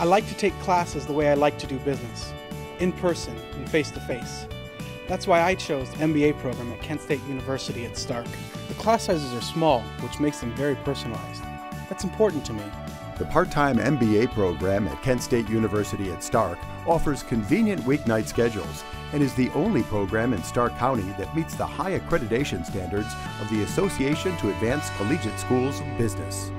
I like to take classes the way I like to do business, in person and face to face. That's why I chose the MBA program at Kent State University at Stark. The class sizes are small, which makes them very personalized. That's important to me. The part-time MBA program at Kent State University at Stark offers convenient weeknight schedules and is the only program in Stark County that meets the high accreditation standards of the Association to Advance Collegiate Schools of Business.